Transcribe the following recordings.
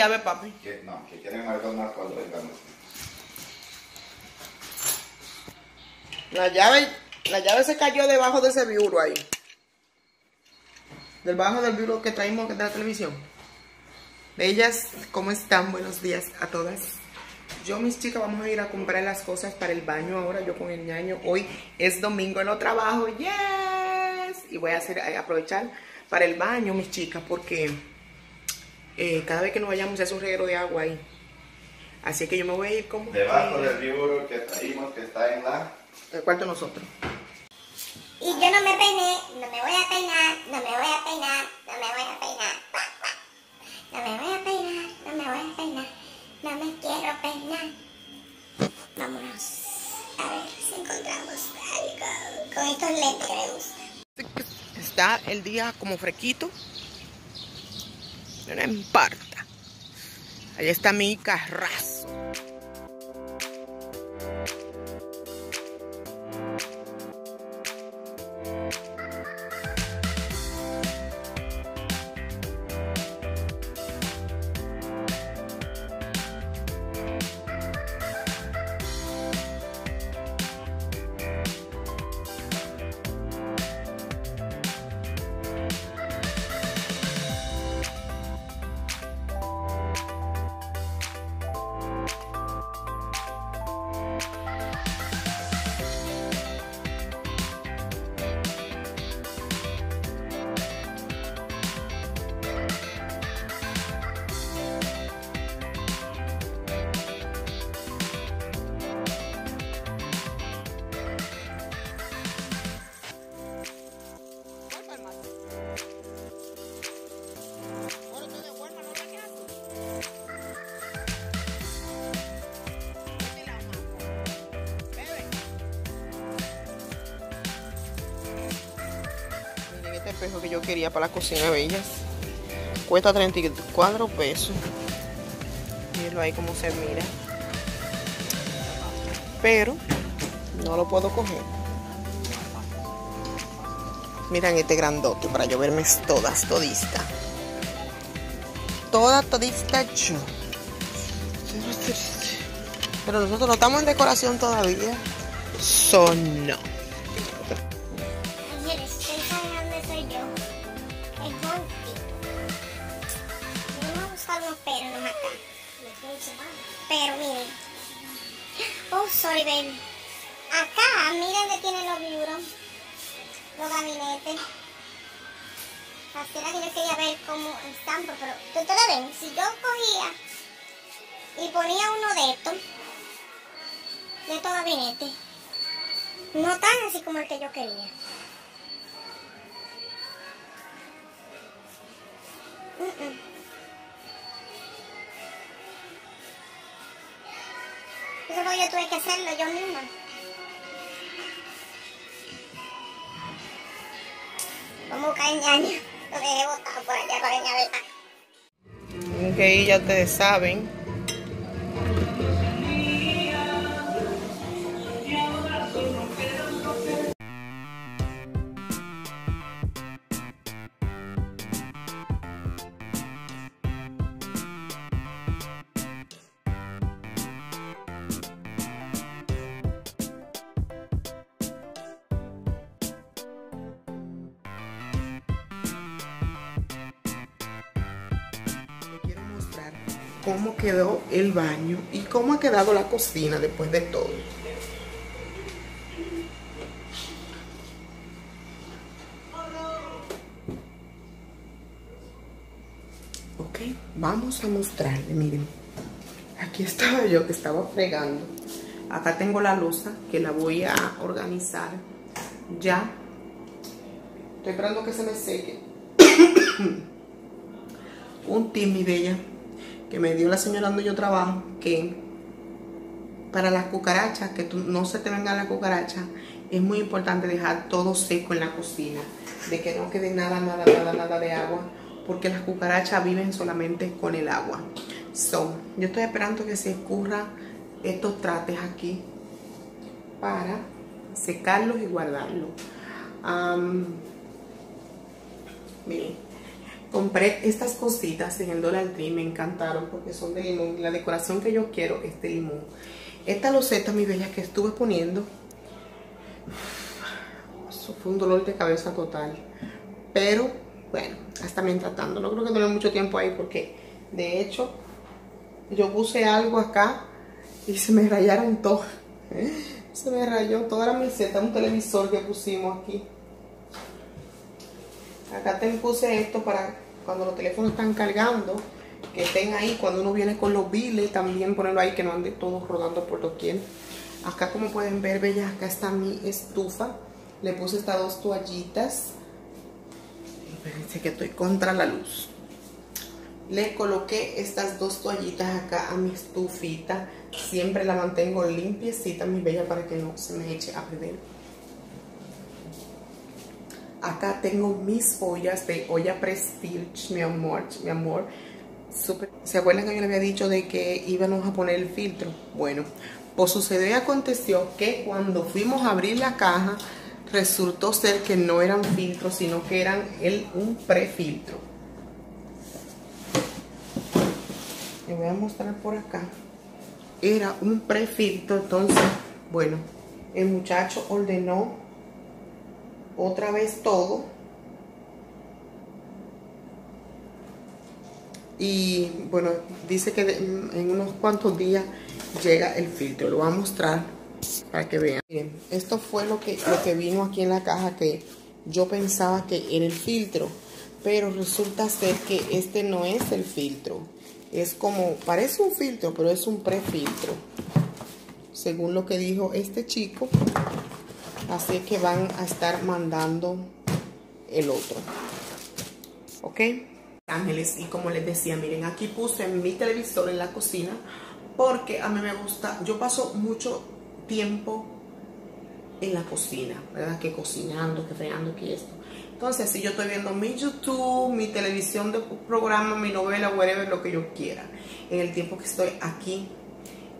llave, papi. Que, no, que quieren más cuando vengamos. La llave, la llave se cayó debajo de ese biuro ahí. Debajo del biuro que traímos de la televisión. Bellas, ¿cómo están? Buenos días a todas. Yo, mis chicas, vamos a ir a comprar las cosas para el baño ahora. Yo con el ñaño. Hoy es domingo, no trabajo. ¡Yes! Y voy a hacer, a aprovechar para el baño, mis chicas, porque eh, cada vez que nos vayamos es un reguero de agua ahí. Así que yo me voy a ir como... Debajo del libro que traímos que está en la... El cuarto de nosotros. Y yo no me peiné, no me voy a peinar, no me voy a peinar, no me voy a peinar. No me voy a peinar, no me voy a peinar, no me quiero peinar. Vámonos. A ver si encontramos algo con estos lentes que me gustan. Está el día como fresquito. No importa. Ahí está mi carrazo. Espejo que yo quería para la cocina bellas. Cuesta 34 pesos. Mírenlo ahí cómo se mira. Pero no lo puedo coger. Miren este grandote para yo verme todas, todista. Toda, todista yo. Pero nosotros no estamos en decoración todavía. Son no. Oh, sorry, baby. Acá, miren dónde tienen los libros. Los gabinetes. Así que yo quería ver cómo están, pero ustedes ven, si yo cogía y ponía uno de estos, de estos gabinetes, no tan así como el que yo quería. Mm-mm. Eso porque yo tuve que hacerlo yo misma. Vamos a buscar el ñaño. Lo dejé botado por allá para venir a ver. Ok, ya ustedes saben. El baño y cómo ha quedado la cocina después de todo. Ok, vamos a mostrarle, miren. Aquí estaba yo que estaba fregando. Acá tengo la losa que la voy a organizar ya. Estoy esperando que se me seque. Un tip, mi bella, que me dio la señora donde yo trabajo, que para las cucarachas, que no se te vengan las cucarachas, es muy importante dejar todo seco en la cocina, de que no quede nada, nada, nada, nada de agua, porque las cucarachas viven solamente con el agua. So, yo estoy esperando que se escurra estos trates aquí para secarlos y guardarlos. Am, miren, compré estas cositas en el Dollar Tree, me encantaron porque son de limón. La decoración que yo quiero es de limón. Esta loseta, mi bella, que estuve poniendo, eso fue un dolor de cabeza total. Pero, bueno, hasta mientras tanto, no creo que dure mucho tiempo ahí porque, de hecho, yo puse algo acá y se me rayaron todo. Se me rayó toda la meseta, un televisor que pusimos aquí. Acá te puse esto para cuando los teléfonos están cargando, que estén ahí. Cuando uno viene con los biles, también ponerlo ahí, que no ande todos rodando por doquier. Acá como pueden ver, bellas, acá está mi estufa. Le puse estas dos toallitas. Espérense que estoy contra la luz. Le coloqué estas dos toallitas acá a mi estufita. Siempre la mantengo limpiecita, mi bella, para que no se me eche a perder. Acá tengo mis ollas de olla Prestige, mi amor, mi amor. Super. ¿Se acuerdan que yo le había dicho de que íbamos a poner el filtro? Bueno, pues sucedió y aconteció que cuando fuimos a abrir la caja, resultó ser que no eran filtros, sino que eran el, un prefiltro. Le voy a mostrar por acá. Era un prefiltro, entonces, bueno, el muchacho ordenó otra vez todo. Y bueno, dice que en unos cuantos días llega el filtro. Lo voy a mostrar para que vean. Esto fue lo que, lo que vino aquí en la caja que yo pensaba que era el filtro. Pero resulta ser que este no es el filtro. Es como, parece un filtro, pero es un prefiltro. Según lo que dijo este chico. Así que van a estar mandando el otro. ¿Ok? Ángeles, y como les decía, miren, aquí puse mi televisor en la cocina porque a mí me gusta, yo paso mucho tiempo en la cocina, ¿verdad? Que cocinando, que freando, que esto. Entonces, si yo estoy viendo mi YouTube, mi televisión de programa, mi novela, whatever, lo que yo quiera, en el tiempo que estoy aquí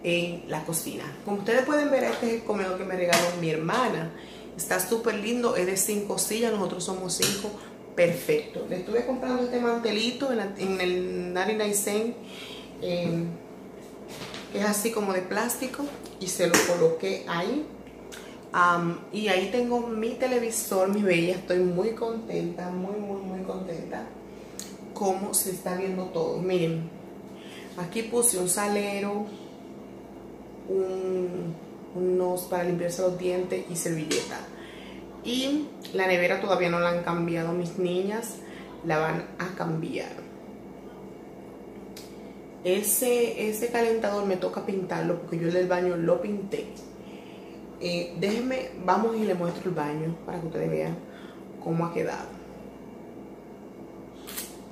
en la cocina. Como ustedes pueden ver, este es el comedor que me regaló mi hermana. Está súper lindo, es de cinco sillas, nosotros somos cinco, perfecto. Le estuve comprando este mantelito en, el 99 cent, eh, que es así como de plástico, y se lo coloqué ahí. y ahí tengo mi televisor, mi bella, estoy muy contenta, muy, muy, muy contenta. Cómo se está viendo todo. Miren, aquí puse un salero, unos para limpiarse los dientes y servilleta. Y la nevera todavía no la han cambiado mis niñas, la van a cambiar. Ese, ese calentador me toca pintarlo porque yo el del baño lo pinté. Eh, déjenme, vamos y le muestro el baño para que ustedes vean cómo ha quedado.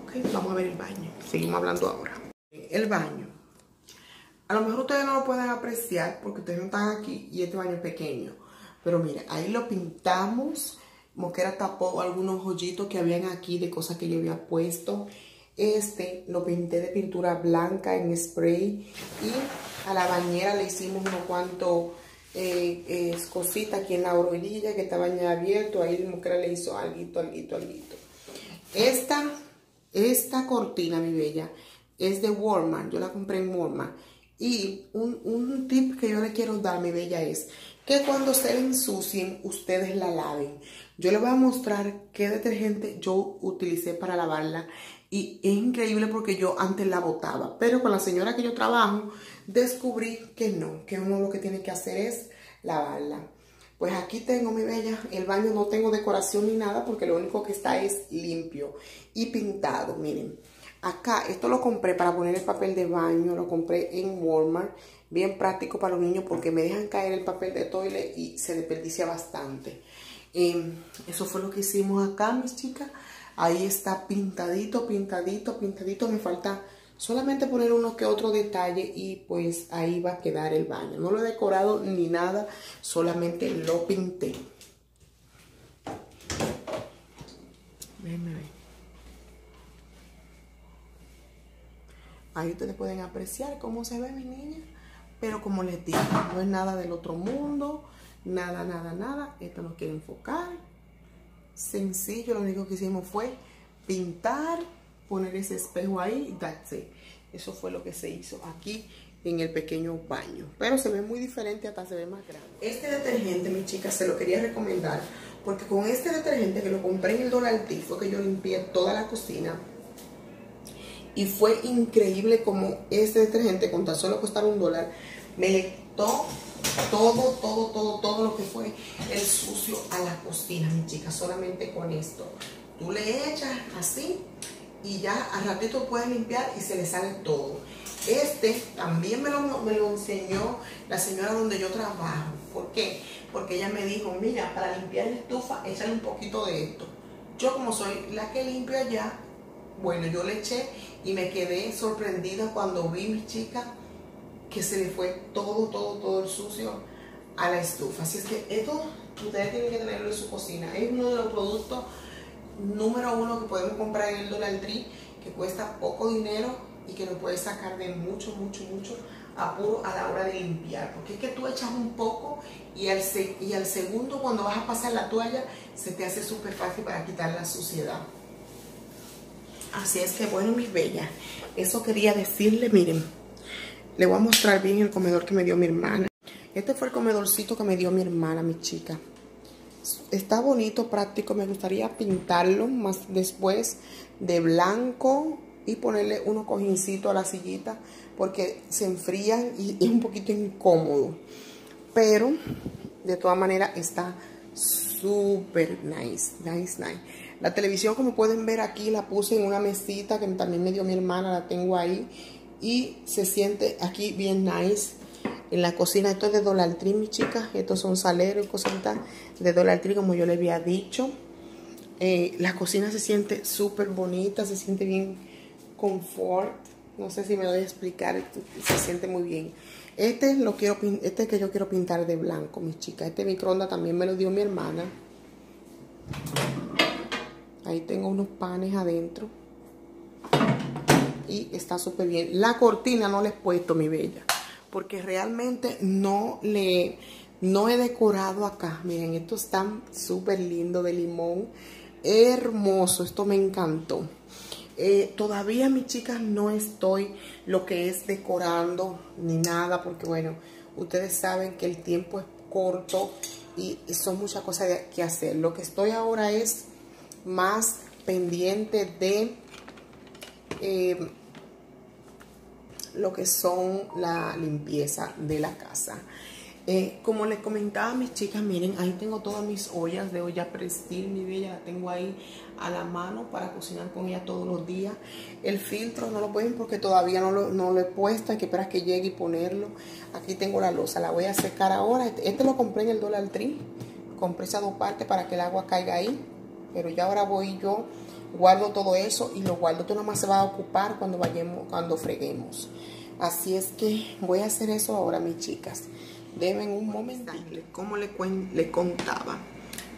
Ok, vamos a ver el baño. Seguimos hablando ahora. El baño. A lo mejor ustedes no lo pueden apreciar porque ustedes no están aquí y este baño es pequeño. Pero mire, ahí lo pintamos. Moquera tapó algunos hoyitos que habían aquí de cosas que yo había puesto. Este lo pinté de pintura blanca en spray. Y a la bañera le hicimos unos cuantos eh, cositas aquí en la orilla que estaba ya abierto. Ahí Moquera le hizo algo, algo, algo. Esta, esta cortina, mi bella, es de Walmart. Yo la compré en Walmart. Y un, un, tip que yo le quiero dar, mi bella, es que cuando se ensucien, ustedes la laven. Yo les voy a mostrar qué detergente yo utilicé para lavarla. Y es increíble porque yo antes la botaba. Pero con la señora que yo trabajo, descubrí que no, que uno lo que tiene que hacer es lavarla. Pues aquí tengo, mi bella, el baño no tengo decoración ni nada porque lo único que está es limpio y pintado, miren. Acá, esto lo compré para poner el papel de baño, lo compré en Walmart. Bien práctico para los niños porque me dejan caer el papel de toilet y se desperdicia bastante. Em, eso fue lo que hicimos acá, mis chicas. Ahí está pintadito, pintadito, pintadito. Me falta solamente poner uno que otro detalle y pues ahí va a quedar el baño. No lo he decorado ni nada, solamente lo pinté. Déjenme Ahí ustedes pueden apreciar cómo se ve mi niña. Pero como les digo, no es nada del otro mundo. Nada, nada, nada. Esto no quiere enfocar. Sencillo, lo único que hicimos fue pintar poner ese espejo ahí that's it. Eso fue lo que se hizo aquí en el pequeño baño. Pero se ve muy diferente, hasta se ve más grande. Este detergente, mi chica, se lo quería recomendar. Porque con este detergente que lo compré en el Dollar Tree fue que yo limpié toda la cocina. Y fue increíble como este detergente, con tan solo costar un dólar, me le quitó todo, todo, todo, todo lo que fue el sucio a la cocina, mi chica. Solamente con esto. Tú le echas así y ya al ratito puedes limpiar y se le sale todo. Este también me lo, me lo enseñó la señora donde yo trabajo. ¿Por qué? Porque ella me dijo, mira, para limpiar la estufa, échale un poquito de esto. Yo como soy la que limpio allá, bueno, yo le eché y me quedé sorprendida cuando vi mi chica que se le fue todo, todo, todo el sucio a la estufa. Así es que esto ustedes tienen que tenerlo en su cocina. Es uno de los productos número uno que podemos comprar en el Dollar Tree, que cuesta poco dinero y que nos puede sacar de mucho, mucho, mucho apuro a la hora de limpiar. Porque es que tú echas un poco y al, y al segundo cuando vas a pasar la toalla se te hace súper fácil para quitar la suciedad. Así es que bueno, mis bellas, eso quería decirle, miren, le voy a mostrar bien el comedor que me dio mi hermana. Este fue el comedorcito que me dio mi hermana, mi chica. Está bonito, práctico, me gustaría pintarlo más después de blanco y ponerle unos cojincitos a la sillita porque se enfrían y es un poquito incómodo. Pero de todas maneras está súper nice, nice, nice. La televisión como pueden ver aquí la puse en una mesita que también me dio mi hermana, la tengo ahí. Y se siente aquí bien nice. En la cocina, esto es de Dollar Tree, mis chicas. Estos son saleros y cositas de Dollar Tree, como yo le había dicho. Eh, la cocina se siente súper bonita, se siente bien confort. No sé si me voy a explicar, se siente muy bien. Este lo quiero este que yo quiero pintar de blanco, mis chicas. Este microondas también me lo dio mi hermana. Ahí tengo unos panes adentro. Y está súper bien. La cortina no le he puesto, mi bella. Porque realmente no le... No he decorado acá. Miren, esto está súper lindo de limón. Hermoso. Esto me encantó. Eh, todavía, mis chicas, no estoy lo que es decorando ni nada. Porque, bueno, ustedes saben que el tiempo es corto y son muchas cosas que hacer. Lo que estoy ahora es más pendiente de eh, lo que son la limpieza de la casa. Eh, como les comentaba a mis chicas, miren, ahí tengo todas mis ollas de olla prestil, mi bella, la tengo ahí a la mano para cocinar con ella todos los días. El filtro no lo pueden porque todavía no lo, no lo he puesto, hay que esperar que llegue y ponerlo. Aquí tengo la losa, la voy a secar ahora. Este, este lo compré en el Dollar Tree, compré esas dos partes para que el agua caiga ahí pero ya ahora voy yo, guardo todo eso y lo guardo, tú nomás se va a ocupar cuando vayamos, cuando freguemos. Así es que voy a hacer eso ahora, mis chicas. Deben un momento. Como le, le contaba.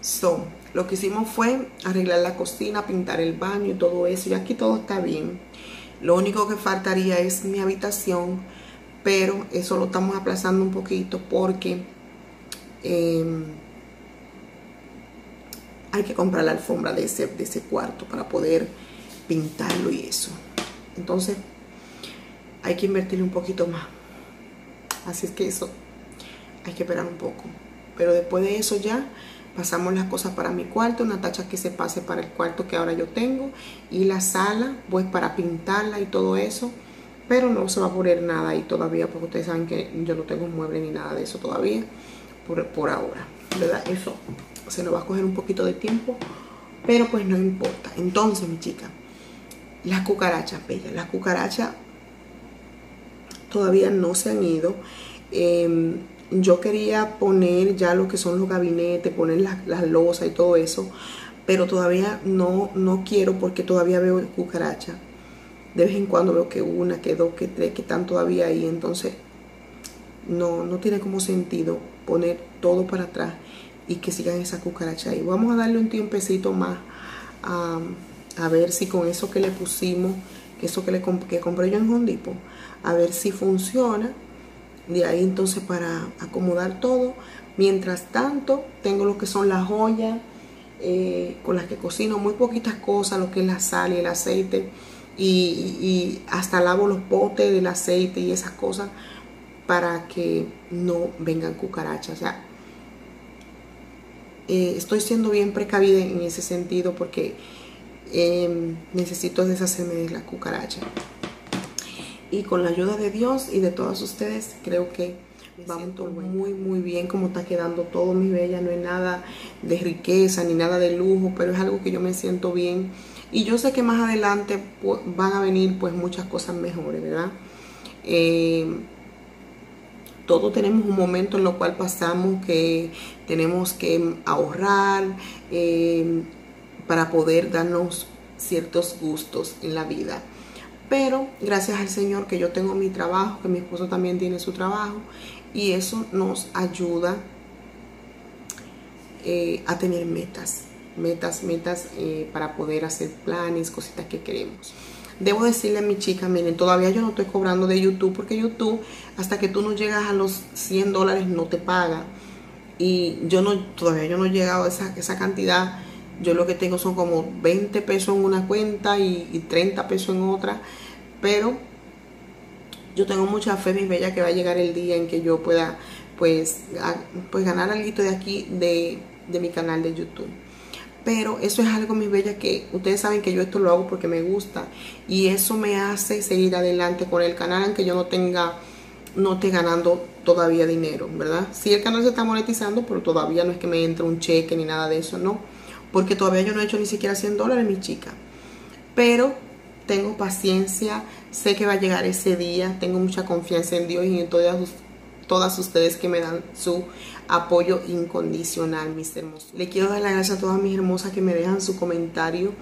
So, lo que hicimos fue arreglar la cocina, pintar el baño y todo eso. Y aquí todo está bien. Lo único que faltaría es mi habitación. Pero eso lo estamos aplazando un poquito porque... Eh, hay que comprar la alfombra de ese, de ese cuarto para poder pintarlo y eso. Entonces, hay que invertirle un poquito más. Así es que eso, hay que esperar un poco. Pero después de eso ya pasamos las cosas para mi cuarto, una tacha que se pase para el cuarto que ahora yo tengo y la sala, pues para pintarla y todo eso. Pero no se va a poner nada ahí todavía porque ustedes saben que yo no tengo mueble ni nada de eso todavía por, por ahora. ¿Verdad? Eso se nos va a coger un poquito de tiempo, pero pues no importa. Entonces, mi chica, las cucarachas, bella, las cucarachas todavía no se han ido. Em, yo quería poner ya lo que son los gabinetes, poner las, las losas y todo eso, pero todavía no, no quiero porque todavía veo cucarachas. De vez en cuando veo que una, que dos, que tres, que están todavía ahí. Entonces, no, no tiene como sentido poner todo para atrás y que sigan esa cucaracha ahí. Vamos a darle un tiempecito más a, a ver si con eso que le pusimos, eso que, le que compré yo en Hondipo, a ver si funciona. De ahí entonces para acomodar todo. Mientras tanto, tengo lo que son las joyas eh, con las que cocino muy poquitas cosas, lo que es la sal y el aceite. y, hasta lavo los potes del aceite y esas cosas para que no vengan cucarachas. Eh, estoy siendo bien precavida en ese sentido porque eh, necesito deshacerme de la cucaracha. Y con la ayuda de Dios y de todos ustedes, creo que vamos todo muy, muy bien como está quedando todo, mi bella. No hay nada de riqueza ni nada de lujo, pero es algo que yo me siento bien. Y yo sé que más adelante van a venir pues muchas cosas mejores, ¿verdad? Eh, todos tenemos un momento en lo cual pasamos que tenemos que ahorrar eh, para poder darnos ciertos gustos en la vida. Pero gracias al Señor que yo tengo mi trabajo, que mi esposo también tiene su trabajo y eso nos ayuda eh, a tener metas, metas, metas eh, para poder hacer planes, cositas que queremos. Debo decirle a mi chica, miren, todavía yo no estoy cobrando de YouTube porque YouTube, hasta que tú no llegas a los 100 dólares, no te paga. Y yo no, todavía yo no he llegado a esa, esa cantidad. Yo lo que tengo son como 20 pesos en una cuenta y, 30 pesos en otra. Pero yo tengo mucha fe, mi bella, que va a llegar el día en que yo pueda, pues, pues ganar algo de aquí, de, de mi canal de YouTube. Pero eso es algo, mis bellas, que ustedes saben que yo esto lo hago porque me gusta. Y eso me hace seguir adelante con el canal, aunque yo no tenga, no esté ganando todavía dinero, ¿verdad? Sí, el canal se está monetizando, pero todavía no es que me entre un cheque ni nada de eso, ¿no? Porque todavía yo no he hecho ni siquiera 100 dólares, mi chica. Pero tengo paciencia, sé que va a llegar ese día, tengo mucha confianza en Dios y en todas, todas ustedes que me dan su apoyo incondicional, mis hermosos. Le quiero dar las gracias a todas mis hermosas que me dejan su comentario,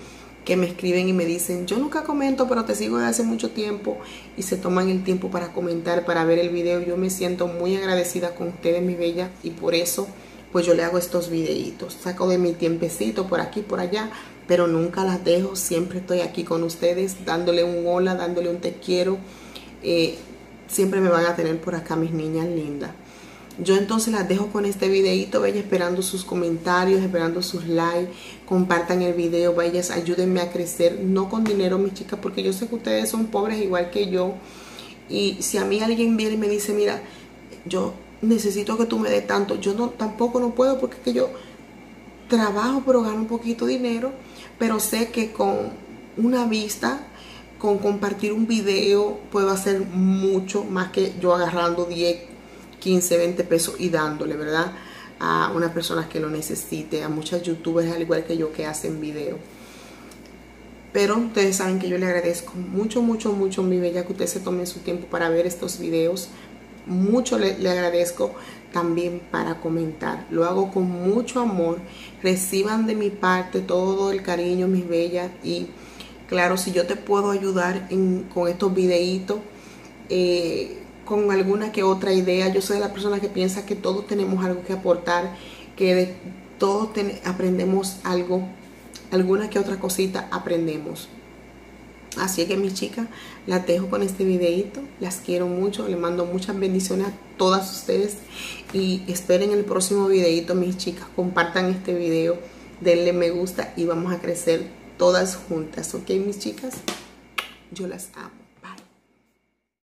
que me escriben y me dicen, yo nunca comento, pero te sigo desde hace mucho tiempo y se toman el tiempo para comentar, para ver el video. Yo me siento muy agradecida con ustedes, mi bella, y por eso pues yo le hago estos videitos. Saco de mi tiempecito por aquí, por allá, pero nunca las dejo. Siempre estoy aquí con ustedes, dándole un hola, dándole un te quiero. Eh, siempre me van a tener por acá mis niñas lindas. Yo entonces las dejo con este videito, vaya esperando sus comentarios, esperando sus likes, compartan el video, vaya, ayúdenme a crecer, no con dinero mis chicas, porque yo sé que ustedes son pobres igual que yo. Y si a mí alguien viene y me dice, mira, yo necesito que tú me des tanto, yo no tampoco no puedo porque es que yo trabajo pero gano un poquito de dinero, pero sé que con una vista, con compartir un video puedo hacer mucho más que yo agarrando 10 15, 20 pesos y dándole, ¿verdad? A una persona que lo necesite, a muchas youtubers al igual que yo que hacen video. Pero ustedes saben que yo le agradezco mucho, mucho, mucho, mi bella, que usted se tome su tiempo para ver estos videos. Mucho le, agradezco también para comentar. Lo hago con mucho amor. Reciban de mi parte todo el cariño, mis bellas. Y claro, si yo te puedo ayudar con estos videitos, eh, con alguna que otra idea. Yo soy la persona que piensa que todos tenemos algo que aportar, que de todos aprendemos algo, alguna que otra cosita aprendemos. Así que mis chicas, las dejo con este videito. Las quiero mucho. Les mando muchas bendiciones a todas ustedes. Y esperen el próximo videito, mis chicas. Compartan este video. Denle me gusta y vamos a crecer todas juntas. ¿Ok, mis chicas? Yo las amo.